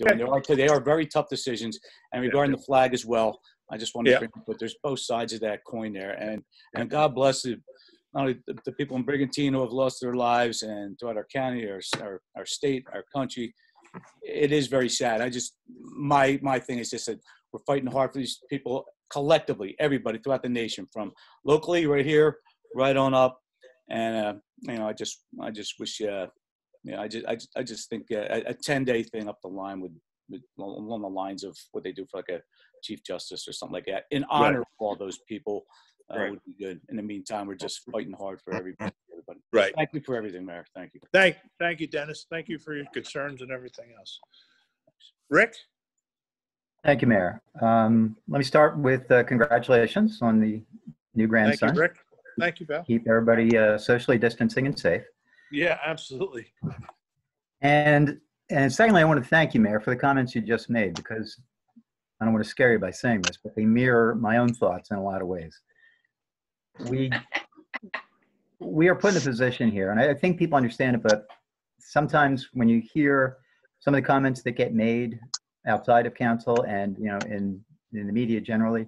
doing. They are, they are very tough decisions. And regarding the flag as well, I just want to Yeah. bring up, but there's both sides of that coin there. And, and God bless the, not only the, the people in Brigantine who have lost their lives and throughout our county, our, our, our state, our country. It is very sad. I just, my, my thing is just that we're fighting hard for these people collectively, everybody throughout the nation, from locally right here, right on up. And, uh, you know, I just, I just wish, uh, you know, I just, I just, I just think uh, a, a 10 day thing up the line would, would, along the lines of what they do for like a chief justice or something like that, in honor of all those people, uh, Right. would be good. In the meantime, we're just fighting hard for everybody. everybody. Right. Thank you for everything, Mayor. Thank you. Thank, thank you, Dennis. Thank you for your concerns and everything else. Rick? Thank you, Mayor. Um, Let me start with uh, congratulations on the new grandson. Thank you. Rick. Thank you, Beth. Keep everybody uh, socially distancing and safe. Yeah, absolutely. And, and secondly, I want to thank you, Mayor, for the comments you just made, because I don't want to scare you by saying this, but they mirror my own thoughts in a lot of ways. We, we are put in a position here, and I think people understand it, but sometimes when you hear some of the comments that get made outside of council and, you know, in, in the media generally,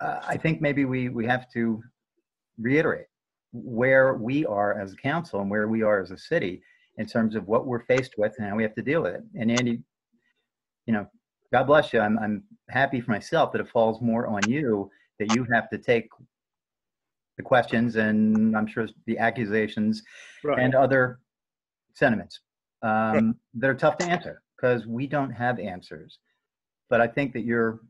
uh, I think maybe we, we have to reiterate where we are as a council and where we are as a city in terms of what we're faced with and how we have to deal with it. And Andy, you know, God bless you. I'm, I'm happy for myself that it falls more on you that you have to take the questions and I'm sure the accusations Right. and other sentiments um, that are tough to answer because we don't have answers. But I think that your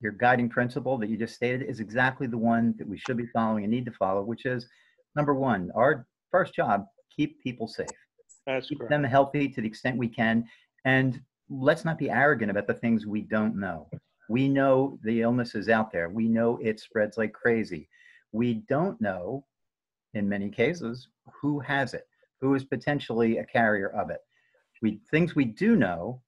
your guiding principle that you just stated is exactly the one that we should be following and need to follow, which is number one, our first job, keep people safe That's keep correct. them healthy to the extent we can. And let's not be arrogant about the things we don't know. We know the illness is out there. We know it spreads like crazy. We don't know, in many cases, who has it, who is potentially a carrier of it. We things we do know,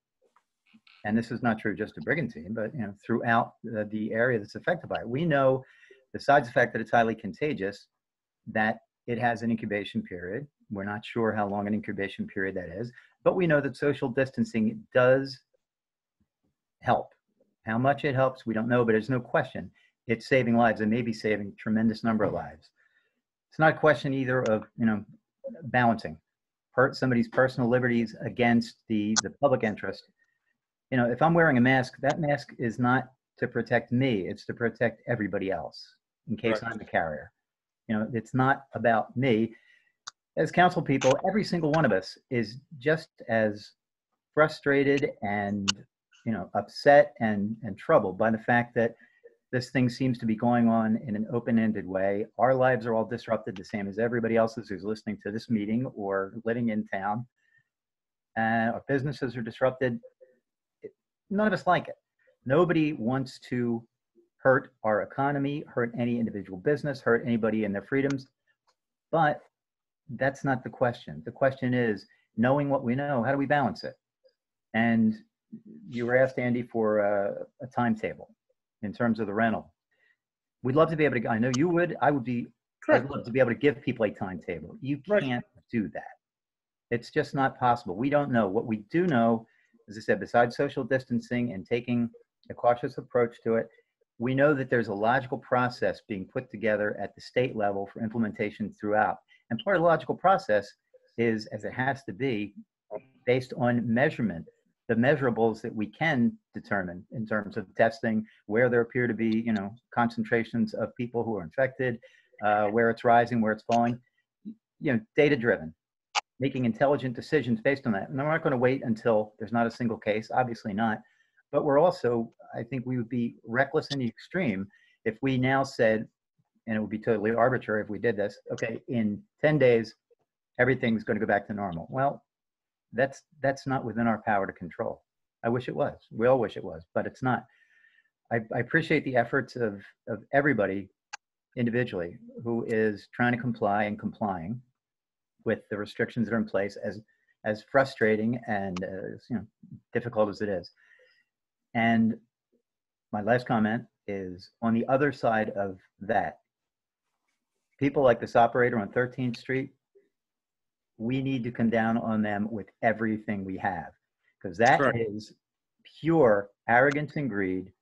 and this is not true just to Brigantine, but you know throughout the, the area that's affected by it. We know, besides the fact that it's highly contagious, that it has an incubation period. We're not sure how long an incubation period that is, but we know that social distancing does help. How much it helps, we don't know, but there's no question. It's saving lives and maybe saving a tremendous number of lives. It's not a question either of, you know, balancing per, somebody's personal liberties against the, the public interest. You know, if I'm wearing a mask, that mask is not to protect me, it's to protect everybody else in case Right. I'm the carrier. You know, it's not about me. As council people, every single one of us is just as frustrated and, you know, upset and, and troubled by the fact that this thing seems to be going on in an open-ended way. Our lives are all disrupted the same as everybody else's who's listening to this meeting or living in town. Uh, our businesses are disrupted. It- None of us like it. Nobody wants to hurt our economy, hurt any individual business, hurt anybody in their freedoms. But that's not the question. The question is, knowing what we know, how do we balance it? And you were asked, Andy, for a, a timetable in terms of the rental. We'd love to be able to, I know you would, I would be, I'd Correct. love to be able to give people a timetable. You can't do that. It's just not possible. We don't know. What we do know, as I said, besides social distancing and taking a cautious approach to it, we know that there's a logical process being put together at the state level for implementation throughout. And part of the logical process is, as it has to be, based on measurement, the measurables that we can determine in terms of testing, where there appear to be, you know, concentrations of people who are infected, uh, where it's rising, where it's falling, you know, data driven, making intelligent decisions based on that. And we're not going to wait until there's not a single case, obviously not. But we're also, I think we would be reckless in the extreme if we now said, and it would be totally arbitrary if we did this, okay, in 10 days, everything's going to go back to normal. Well, that's that's not within our power to control. I wish it was. We all wish it was, but it's not. I, I appreciate the efforts of of everybody individually who is trying to comply and complying with the restrictions that are in place as as frustrating and as you know difficult as it is. And my last comment is on the other side of that, people like this operator on 13th Street, we need to come down on them with everything we have because that Correct. is pure arrogance and greed.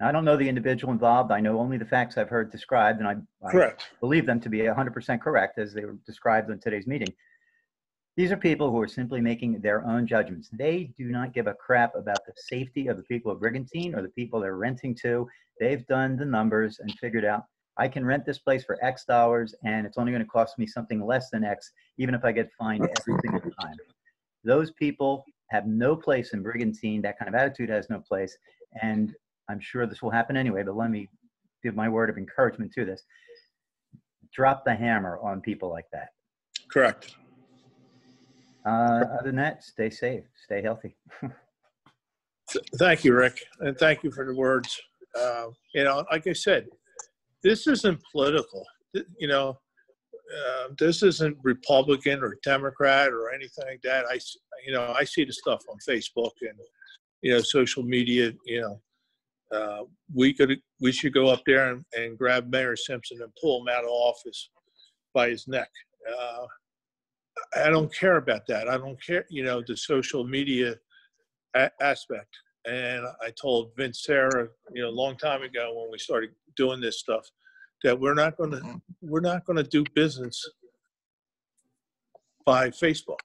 I don't know the individual involved. I know only the facts I've heard described, and I, I believe them to be 100% correct as they were described in today's meeting. These are people who are simply making their own judgments. They do not give a crap about the safety of the people of Brigantine or the people they're renting to. They've done the numbers and figured out I can rent this place for X dollars and it's only going to cost me something less than X, even if I get fined every single time. Those people have no place in Brigantine. That kind of attitude has no place. And I'm sure this will happen anyway, but let me give my word of encouragement to this. Drop the hammer on people like that. Correct. Uh, other than that, stay safe, stay healthy. Thank you, Rick, and thank you for the words. Uh, You know, like I said, this isn't political. You know, uh, this isn't Republican or Democrat or anything like that. I, you know, I see the stuff on Facebook and, you know, social media, you know. Uh, We could, we should go up there and, and grab Mayor Simpson and pull him out of office by his neck. Uh, I don't care about that. I don't care, you know, the social media a- aspect. And I told Vince Sera, you know, a long time ago when we started doing this stuff, that we're not going to mm-hmm. we're not going to do business by Facebook.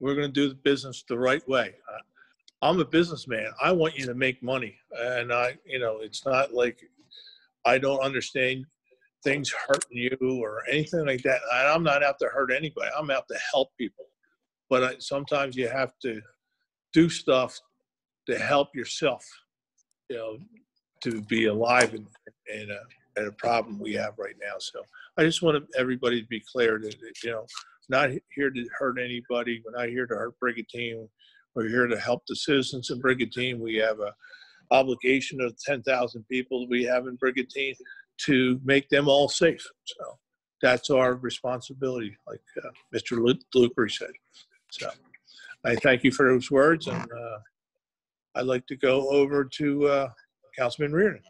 We're going to do the business the right way. I'm a businessman. I want you to make money, and I, you know, it's not like I don't understand things hurting you or anything like that. And I'm not out to hurt anybody. I'm out to help people. But I, sometimes you have to do stuff to help yourself, you know, to be alive in, in a, in a problem we have right now. So I just want everybody to be clear that, you know, not here to hurt anybody. We're not here to hurt Brigantine. We're here to help the citizens in Brigantine. We have a obligation of 10,000 people we have in Brigantine to make them all safe. So that's our responsibility, like uh, Mr. Lu- Luper said. So I thank you for those words, and uh, I'd like to go over to uh, Councilman Riordan.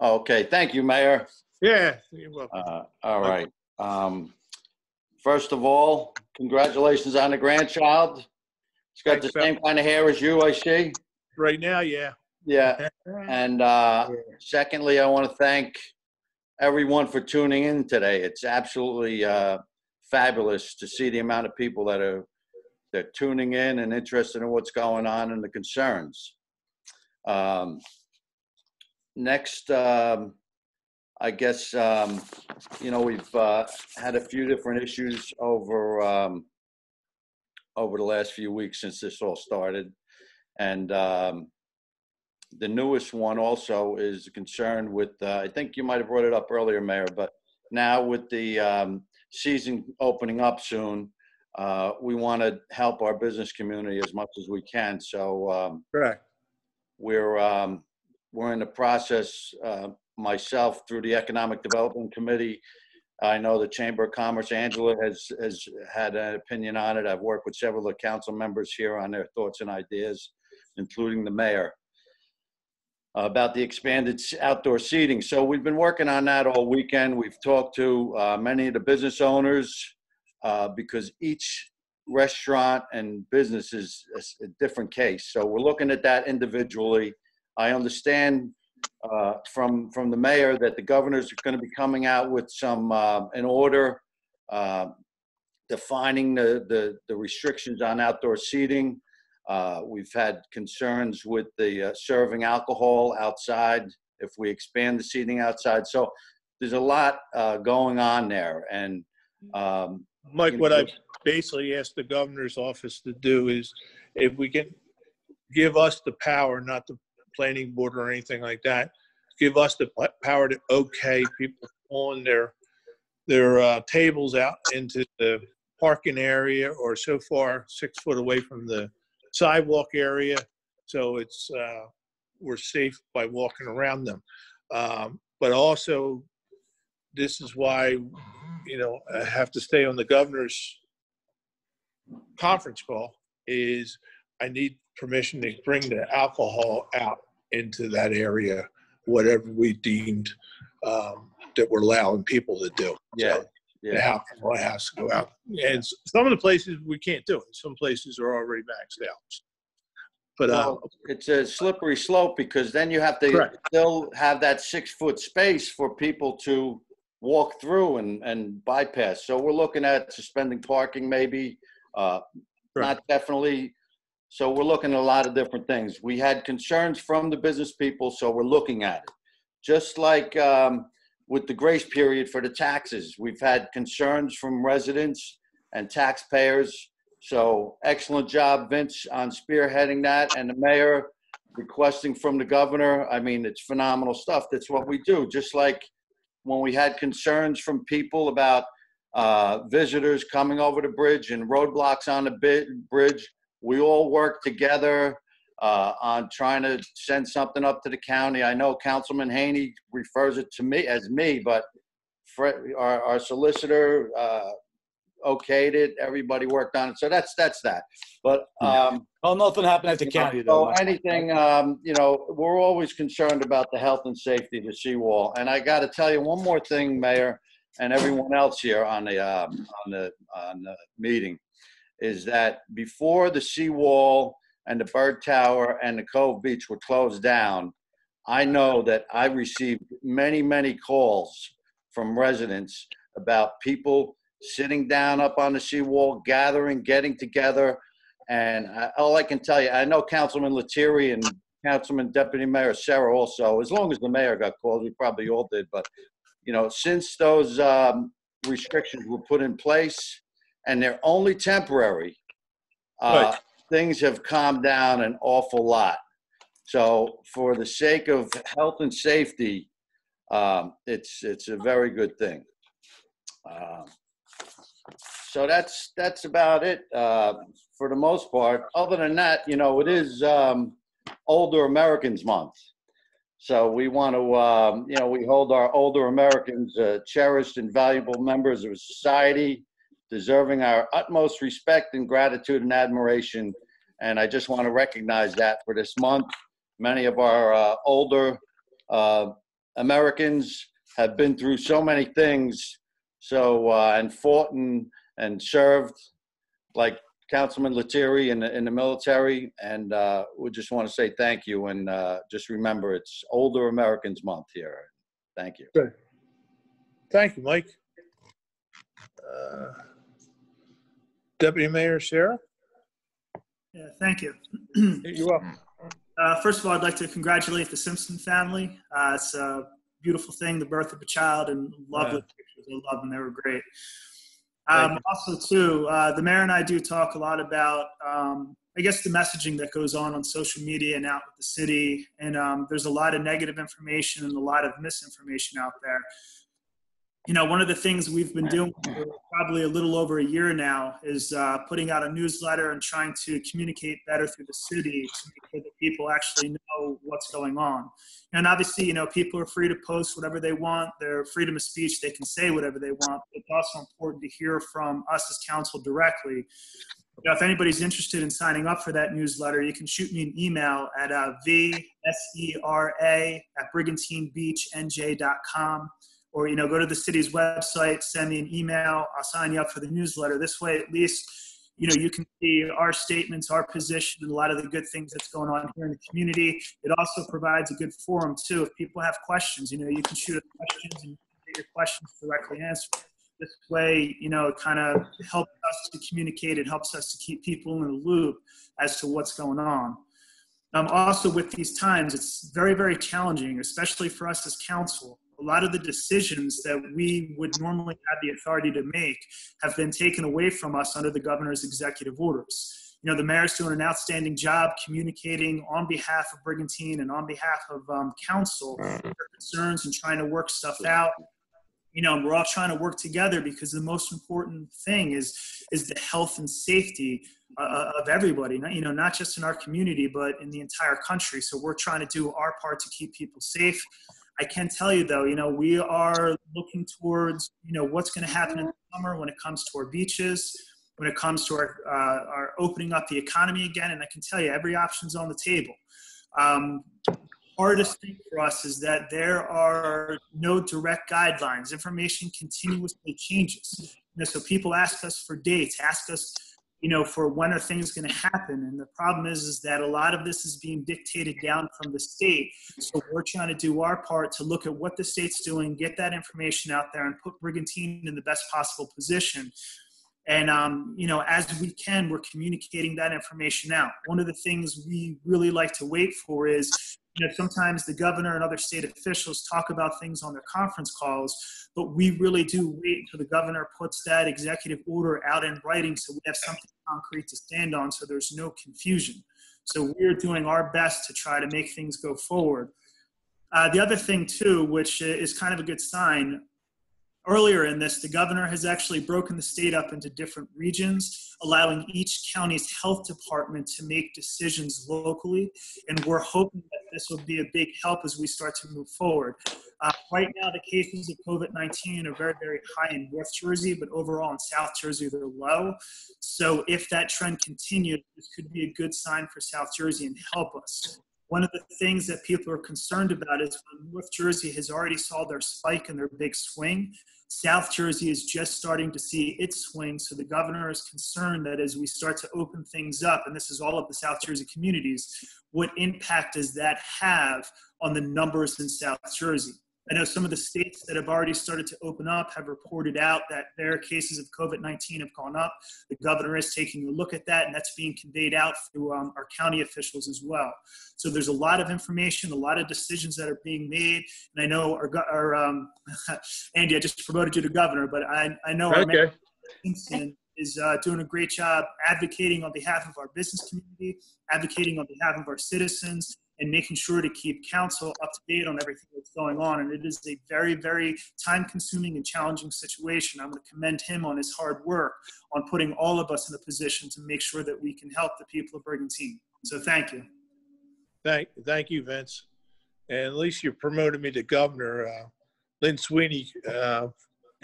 Okay, thank you, Mayor. Yeah, you're welcome. Uh, All right. Um, First of all, congratulations on the grandchild. She's got the Thanks, Bill. same kind of hair as you, I see. Right now, yeah. Yeah. And uh, secondly, I want to thank everyone for tuning in today. It's absolutely uh, fabulous to see the amount of people that are that are tuning in and interested in what's going on and the concerns. Um, next, um, I guess um, you know we've uh, had a few different issues over um, over the last few weeks since this all started, and um, the newest one also is concerned with, uh, I think you might have brought it up earlier, Mayor, but now with the um, season opening up soon, uh, we want to help our business community as much as we can. So um, Correct. we're, um, we're in the process, uh, myself through the Economic Development Committee. I know the Chamber of Commerce, Angela has, has had an opinion on it. I've worked with several of the council members here on their thoughts and ideas, including the mayor about the expanded outdoor seating. So we've been working on that all weekend. We've talked to uh, many of the business owners uh, because each restaurant and business is a different case. So we're looking at that individually. I understand uh, from, from the mayor that the governor's going to be coming out with some, uh, an order uh, defining the, the, the restrictions on outdoor seating. Uh, We've had concerns with the uh, serving alcohol outside, if we expand the seating outside. So there's a lot uh, going on there, and um, Mike, what I basically asked the governor's office to do is if we can give us the power, not the planning board or anything like that, give us the power to okay people on their, their uh, tables out into the parking area or so far six foot away from the sidewalk area. So it's, uh, we're safe by walking around them. Um, But also, this is why you know, I have to stay on the governor's conference call is I need permission to bring the alcohol out into that area, whatever we deemed um, that we're allowing people to do. Yeah, So yeah. well, it has to go out. And some of the places we can't do it. Some places are already maxed out. But, uh, it's a slippery slope because then you have to Correct. still have that six-foot space for people to walk through and, and bypass. So we're looking at suspending parking maybe, uh, not definitely. So we're looking at a lot of different things. We had concerns from the business people, so we're looking at it. Just like, um, with the grace period for the taxes, we've had concerns from residents and taxpayers. So excellent job, Vince, on spearheading that, and the mayor requesting from the governor. I mean, it's phenomenal stuff. That's what we do. Just like when we had concerns from people about uh, visitors coming over the bridge and roadblocks on the bridge, we all work together uh, on trying to send something up to the county. I know Councilman Haney refers it to me as me, but Fred, our, our solicitor uh, okayed it. Everybody worked on it. So that's that's that. But um, Well, nothing happened at the county so though. anything, um, you know, we're always concerned about the health and safety of the seawall. And I got to tell you one more thing, Mayor, and everyone else here on the um, on the on the meeting, is that before the seawall and the bird tower and the Cove Beach were closed down, I know that I received many many calls from residents about people sitting down up on the seawall, gathering, getting together. And I, all I can tell you, I know Councilman Lettieri and Councilman Deputy Mayor Sera also, as long as the mayor got called, we probably all did, but, you know, since those um, restrictions were put in place, and they're only temporary, uh, Right. things have calmed down an awful lot. So for the sake of health and safety, um, it's, it's a very good thing. Um, so that's that's about it uh, for the most part. Other than that, you know, it is um, Older Americans Month, so we want to, um, you know, we hold our older Americans uh, cherished and valuable members of society, deserving our utmost respect and gratitude and admiration. And I just want to recognize that for this month. Many of our uh, older uh, Americans have been through so many things, so uh, and fought and and served like Councilman Lettieri in the, in the military. And uh, we just want to say thank you. And uh, just remember, it's Older Americans Month here. Thank you. thank you, Mike. Uh, Deputy Mayor Sera, Yeah, thank you. you're welcome. Uh, first of all, I'd like to congratulate the Simpson family. Uh, it's a beautiful thing, the birth of a child, and lovely pictures. I love them; they were great. Um, also, too, uh, the mayor and I do talk a lot about, um, I guess, the messaging that goes on on social media and out with the city. And um, there's a lot of negative information and a lot of misinformation out there. You know, one of the things we've been doing for probably a little over a year now is uh, putting out a newsletter and trying to communicate better through the city to make sure that people actually know what's going on. And obviously, you know, people are free to post whatever they want. Their freedom of speech, they can say whatever they want. It's also important to hear from us as council directly. You know, if anybody's interested in signing up for that newsletter, you can shoot me an email at uh, vsera at brigantinebeachnj.com or you know go to the city's website send me an email i'll sign you up for the newsletter. This way at least you know you can see our statements our position and a lot of the good things that's going on here in the community. It also provides a good forum too. If people have questions you know you can shoot questions and get your questions directly answered. This way you know it kind of helps us to communicate it helps us to keep people in the loop as to what's going on. Um, also with these times it's very very challenging especially for us as council a lot of the decisions that we would normally have the authority to make have been taken away from us under the governor's executive orders. You know, the mayor's doing an outstanding job communicating on behalf of Brigantine and on behalf of um, council their concerns and trying to work stuff out. You know, we're all trying to work together because the most important thing is is the health and safety uh, of everybody. Not, you know, not just in our community, but in the entire country. So we're trying to do our part to keep people safe. I can tell you though, you know, we are looking towards, you know, what's going to happen in the summer when it comes to our beaches, when it comes to our, uh, our opening up the economy again. And I can tell you, every option's on the table. Um, hardest thing for us is that there are no direct guidelines. Information continuously changes. You know, so people ask us for dates, ask us, you know, for when are things going to happen. And the problem is, is that a lot of this is being dictated down from the state. So we're trying to do our part to look at what the state's doing, get that information out there, and put Brigantine in the best possible position. And, um, you know, as we can, we're communicating that information out. One of the things we really like to wait for is, you know, sometimes the governor and other state officials talk about things on their conference calls, but we really do wait until the governor puts that executive order out in writing so we have something concrete to stand on so there's no confusion. So we're doing our best to try to make things go forward. Uh, the other thing, too, which is kind of a good sign, earlier in this, the governor has actually broken the state up into different regions, allowing each county's health department to make decisions locally. And we're hoping that this will be a big help as we start to move forward. Uh, right now, the cases of COVID 19 are very, very high in North Jersey, but overall in South Jersey, they're low. So if that trend continues, this could be a good sign for South Jersey and help us. One of the things that people are concerned about is when North Jersey has already saw their spike and their big swing, South Jersey is just starting to see its swing. So the governor is concerned that as we start to open things up, and this is all of the South Jersey communities, what impact does that have on the numbers in South Jersey? I know some of the states that have already started to open up have reported out that their cases of COVID 19 have gone up. The governor is taking a look at that, and that's being conveyed out through um, our county officials as well. So there's a lot of information, a lot of decisions that are being made. And I know our, our um, Andy, I just promoted you to governor, but I, I know our Okay. Mayor is uh, doing a great job advocating on behalf of our business community, advocating on behalf of our citizens, and making sure to keep council up to date on everything that's going on. And it is a very, very time consuming and challenging situation. I'm going to commend him on his hard work on putting all of us in a position to make sure that we can help the people of Brigantine. So thank you. Thank, thank you, Vince. And at least you promoted me to governor. Uh, Lynn Sweeney uh,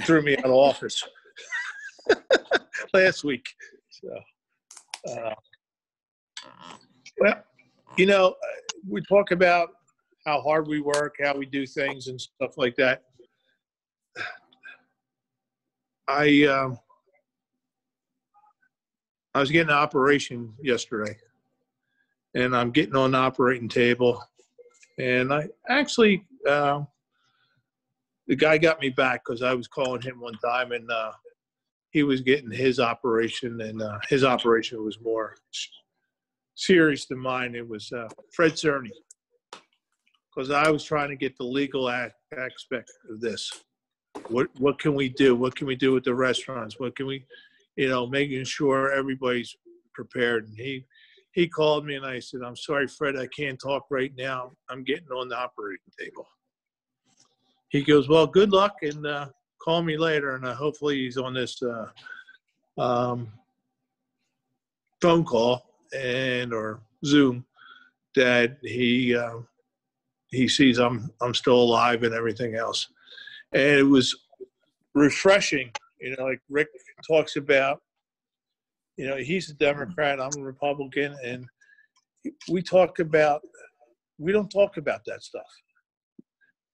threw me out of office last week. So, uh, well, you know, we talk about how hard we work, how we do things, and stuff like that. I um, I was getting an operation yesterday, and I'm getting on the operating table, and I actually uh, the guy got me back because I was calling him one time, and uh, he was getting his operation, and uh, his operation was more serious to mine. It was uh, Fred Cerny, because I was trying to get the legal aspect of this. What what can we do? What can we do with the restaurants? What can we, you know, making sure everybody's prepared. And he he called me and I said, "I'm sorry, Fred, I can't talk right now. I'm getting on the operating table." He goes, "Well, good luck and uh, call me later." And uh, hopefully he's on this uh, um, phone call and or Zoom that he uh, he sees I'm I'm still alive and everything else. And it was refreshing, you know, like Rick talks about. You know, he's a Democrat, I'm a Republican, and we talk about we don't talk about that stuff.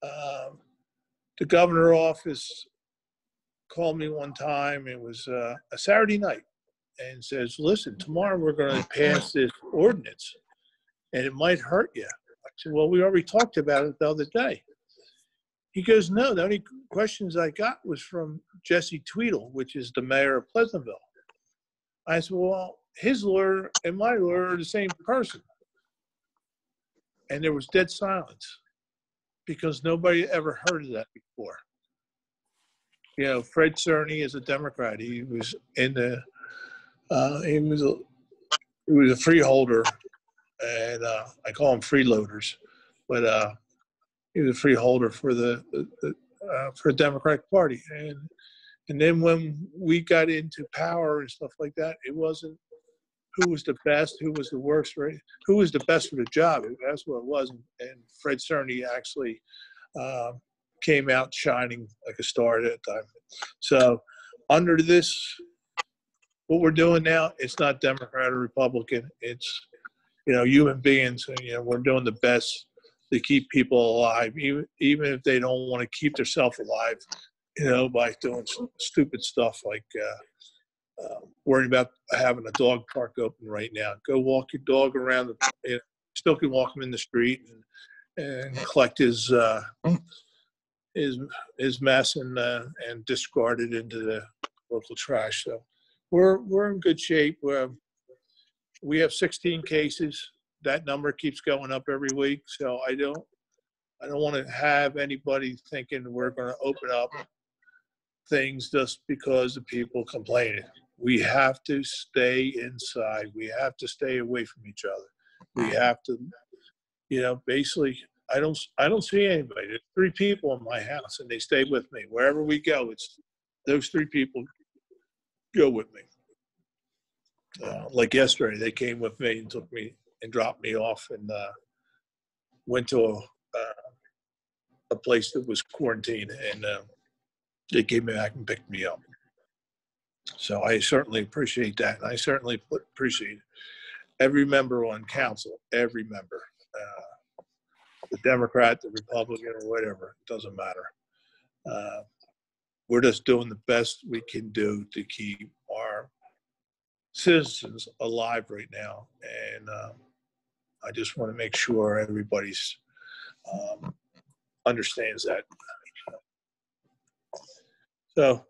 Um, the governor office called me one time. It was uh, a Saturday night and says, listen, tomorrow we're going to pass this ordinance and it might hurt you. I said, well, we already talked about it the other day. He goes, no, the only questions I got was from Jesse Tweedle, which is the mayor of Pleasantville. I said, well, his lawyer and my lawyer are the same person. And there was dead silence because nobody ever heard of that before. You know, Fred Cerny is a Democrat. He was in the uh, he was a he was a freeholder, and uh, I call them freeloaders, but uh, he was a freeholder for the, the, the uh, for the Democratic Party, and and then when we got into power and stuff like that, it wasn't who was the best, who was the worst, right? Who was the best for the job? That's what it was, and Fred Cerny actually uh, came out shining like a star at that time. So under this what we're doing now, it's not Democrat or Republican. It's, you know, human beings. And, you know, we're doing the best to keep people alive, even even if they don't want to keep themselves alive, you know, by doing stupid stuff like uh, uh, worrying about having a dog park open right now. Go walk your dog around. The, you know, still can walk him in the street and, and collect his uh, his his mess and uh, and discard it into the local trash. So we're we're in good shape. We're, we have 16 cases. That number keeps going up every week. So I don't I don't want to have anybody thinking we're going to open up things just because the people complaining. We have to stay inside. We have to stay away from each other. We mm-hmm. have to, you know, basically. I don't. I don't see anybody. There's three people in my house, and they stay with me wherever we go. It's those three people go with me. Uh, like yesterday, they came with me and took me and dropped me off, and uh, went to a uh, a place that was quarantined, and uh, they came back and picked me up. So I certainly appreciate that, and I certainly appreciate every member on council, every member, uh, the Democrat, the Republican, or whatever, it doesn't matter. We're just doing the best we can do to keep our citizens alive right now, and um, I just want to make sure everybody's um, understands that. So,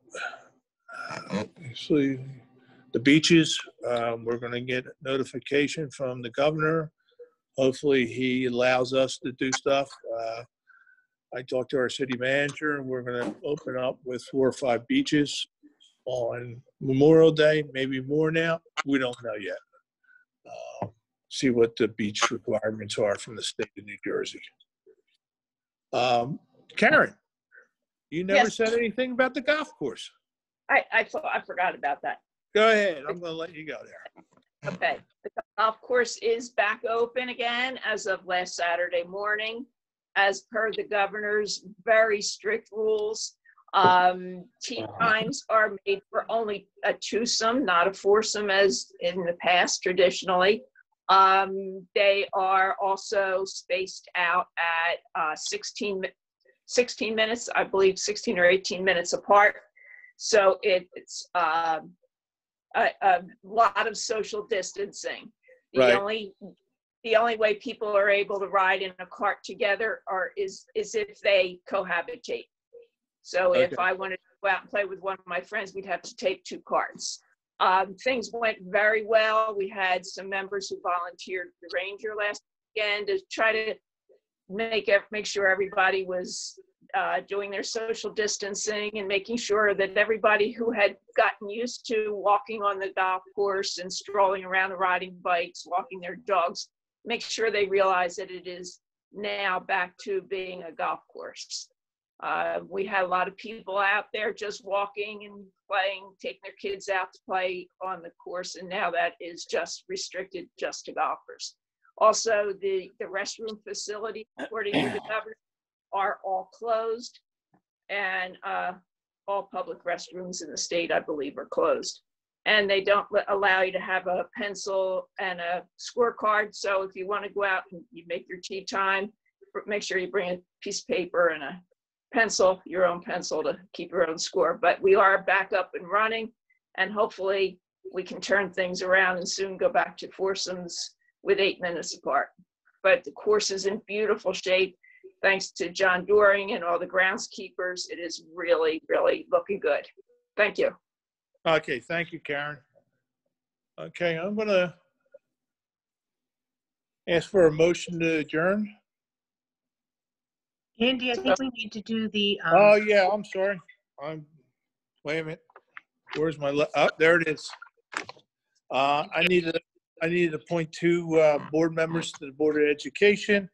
actually, the beaches, um, we're going to get notification from the governor. Hopefully, he allows us to do stuff. Uh, I talked to our city manager, and we're going to open up with four or five beaches on Memorial Day, maybe more now. We don't know yet. Uh, see what the beach requirements are from the state of New Jersey. Um, Karen, you never Yes. said anything about the golf course. I, I I forgot about that. Go ahead. I'm going to let you go there. Okay. The golf course is back open again as of last Saturday morning. As per the governor's very strict rules, um, tee times are made for only a twosome, not a foursome as in the past traditionally. Um, they are also spaced out at, uh, 16, 16 minutes, I believe 16 or 18 minutes apart. So it- it's, um, a, a lot of social distancing. The Right. only, the only way people are able to ride in a cart together are, is, is if they cohabitate. So if I wanted to go out and play with one of my friends, we'd have to take two carts. Um, things went very well. We had some members who volunteered the ranger last weekend to try to make, make sure everybody was uh, doing their social distancing and making sure that everybody who had gotten used to walking on the golf course and strolling around and riding bikes, walking their dogs, make sure they realize that it is now back to being a golf course. Uh, we had a lot of people out there just walking and playing, taking their kids out to play on the course, and now that is just restricted just to golfers. Also, the, the restroom facilities, according to the governor, are all closed. And uh, all public restrooms in the state, I believe, are closed. And they don't allow you to have a pencil and a scorecard. So if you want to go out and you make your tee time, make sure you bring a piece of paper and a pencil, your own pencil to keep your own score. But we are back up and running. And hopefully we can turn things around and soon go back to foursomes with eight minutes apart. But the course is in beautiful shape thanks to John Doring and all the groundskeepers, it is really, really looking good. Thank you. Okay, thank you, Karen. Okay, I'm gonna ask for a motion to adjourn. Andy, I think we need to do the, Oh, um, yeah, I'm sorry. I'm, wait a minute. Where's my, le- oh, there it is. Uh, I need to, I need to appoint two, uh, board members to the Board of Education.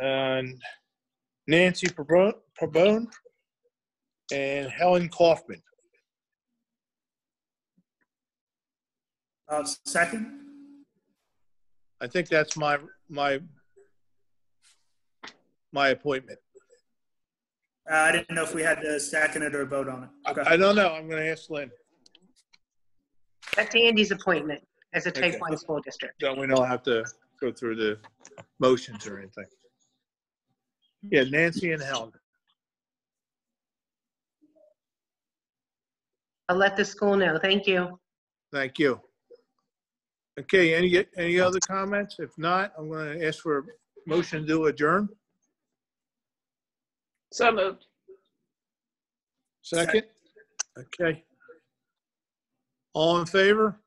And Nancy Probone and Helen Kaufman. Uh, second? I think that's my, my, my appointment. Uh, I didn't know if we had to second it or vote on it. I, Okay. I don't know. I'm gonna ask Lynn. that's Andy's appointment as a type Okay. 1 school district. Don't we don't have to go through the motions or anything. Yeah, Nancy and Helen. I'll let the school know. Thank you. Thank you. Okay, any, any other comments? If not, I'm going to ask for a motion to adjourn. So moved. Second? Okay. All in favor?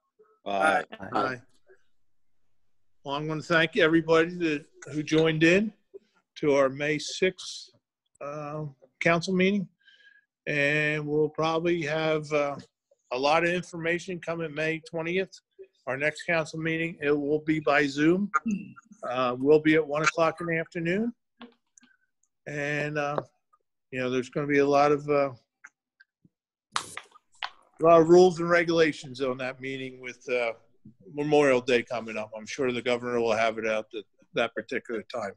Aye. Aye. Well, I'm going to thank everybody that, who joined in to our May 6th uh, council meeting. And we'll probably have uh, a lot of information coming May 20th. Our next council meeting, it will be by Zoom. Uh, We'll be at 1 o'clock in the afternoon. And, uh, you know, there's going to be a lot of, uh, a lot of rules and regulations on that meeting with uh, Memorial Day coming up. I'm sure the governor will have it out at that particular time.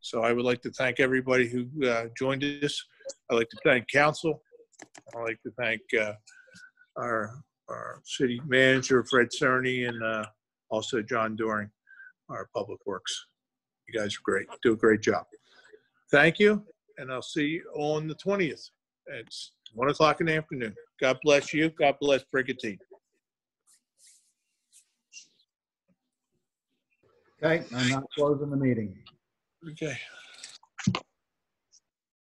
So I would like to thank everybody who uh, joined us. I'd like to thank council. I'd like to thank uh, our, our city manager, Fred Cerny, and uh, also John Doring, our public works. You guys are great. Do a great job. Thank you, and I'll see you on the 20th. It's 1 o'clock in the afternoon. God bless you. God bless Brigantine. Okay, I'm not closing the meeting. Okay.